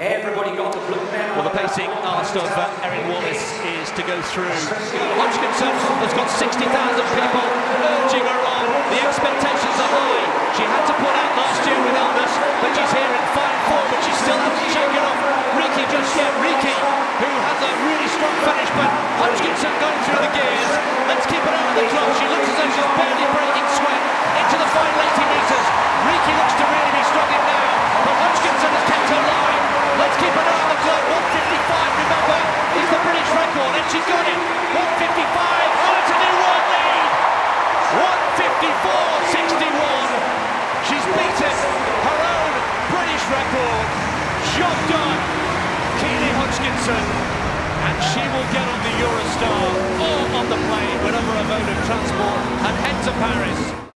Everybody got the blue now. Well, the pacing asked of uh, Erin Wallace is to go through. Hodgkinson has got 60,000 people urging her on. The expectations are high. She had to pull out last year with illness, but she's here in fine form, but she still hasn't shaken off Reekie just yet. Reekie, who has a really strong finish, but Hodgkinson going through the gears. Let's keep an eye on the clock. She looks as though she's she's got it. 155. Oh, it's a new world lead. 154.61. She's beaten her own British record. Job done. Keely Hodgkinson. And she will get on the Eurostar or on the plane, whatever her mode of transport, and head to Paris.